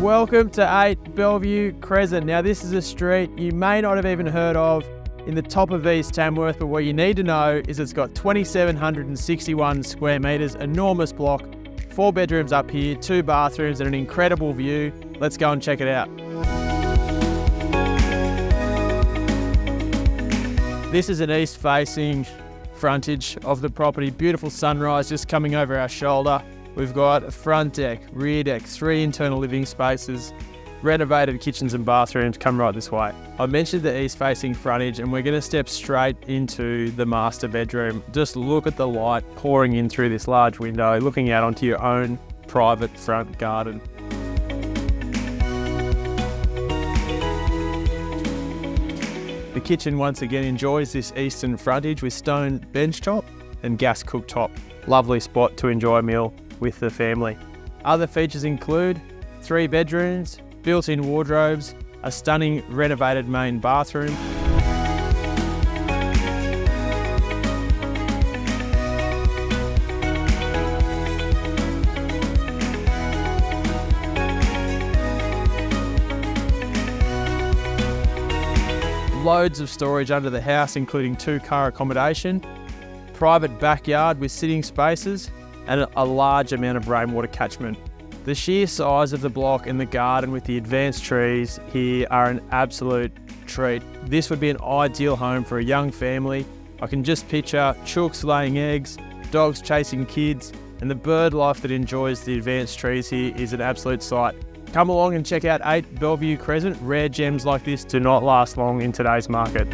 Welcome to 8 Bellevue Crescent. Now, this is a street you may not have even heard of in the top of East Tamworth, but what you need to know is it's got 2,761 square metres, enormous block, four bedrooms up here, two bathrooms, and an incredible view. Let's go and check it out. This is an east facing frontage of the property. Beautiful sunrise just coming over our shoulder. We've got a front deck, rear deck, three internal living spaces, renovated kitchens and bathrooms come right this way. I mentioned the east facing frontage and we're going to step straight into the master bedroom. Just look at the light pouring in through this large window, looking out onto your own private front garden. The kitchen once again enjoys this eastern frontage with stone bench top and gas cooktop. Lovely spot to enjoy a meal with the family. Other features include three bedrooms, built-in wardrobes, a stunning renovated main bathroom, loads of storage under the house, including two car accommodation, private backyard with sitting spaces, and a large amount of rainwater catchment. The sheer size of the block and the garden with the advanced trees here are an absolute treat. This would be an ideal home for a young family. I can just picture chooks laying eggs, dogs chasing kids, and the bird life that enjoys the advanced trees here is an absolute sight. Come along and check out 8 Bellevue Crescent. Rare gems like this do not last long in today's market.